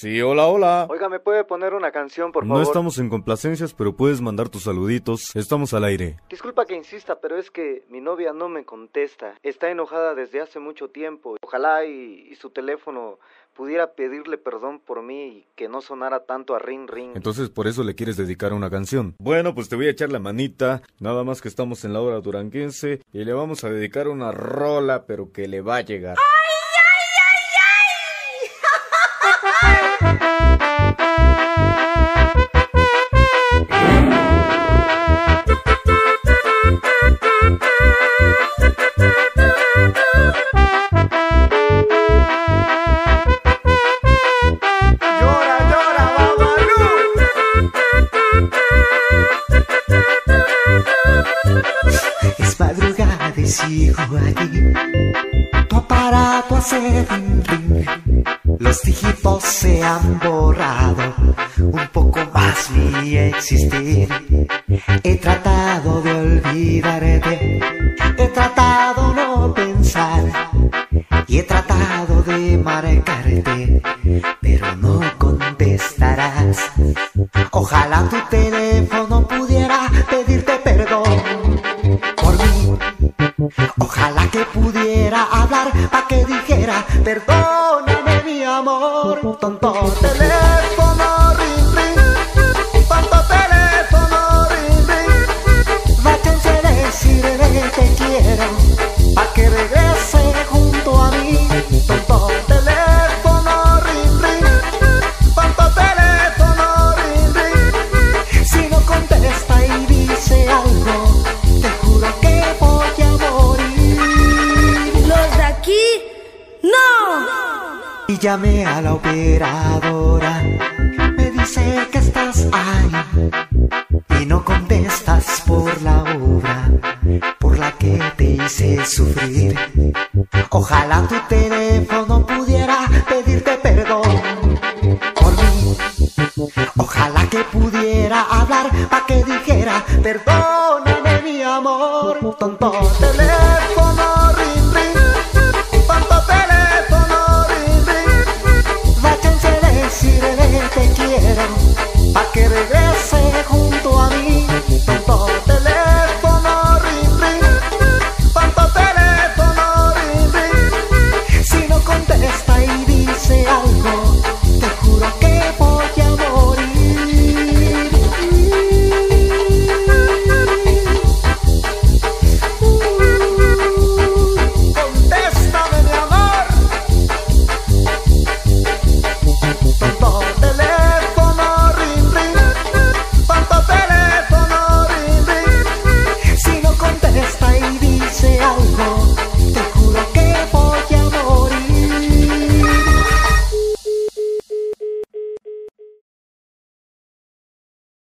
Sí, hola, hola. Oiga, ¿me puede poner una canción, por favor? No estamos en complacencias, pero puedes mandar tus saluditos. Estamos al aire. Disculpa que insista, pero es que mi novia no me contesta. Está enojada desde hace mucho tiempo. Ojalá y, y su teléfono pudiera pedirle perdón por mí y que no sonara tanto a ring ring. Entonces por eso le quieres dedicar una canción. Bueno, pues te voy a echar la manita, nada más que estamos en la hora duranguense y le vamos a dedicar una rola, pero que le va a llegar. ¡Llora, Tu aparato hace ring ring. Los dígitos se han borrado. Un poco más mi existir. He tratado de olvidarte. He tratado no pensar. Y he tratado de marcarte. Pero no contestarás. Ojalá tu teléfono amor. Tonto teléfono, Y llamé a la operadora, me dice que estás ahí y no contestas por la obra por la que te hice sufrir. Ojalá tu teléfono pudiera pedirte perdón por mí. Ojalá que pudiera hablar para que dijera, perdóname mi amor, tonto teléfono.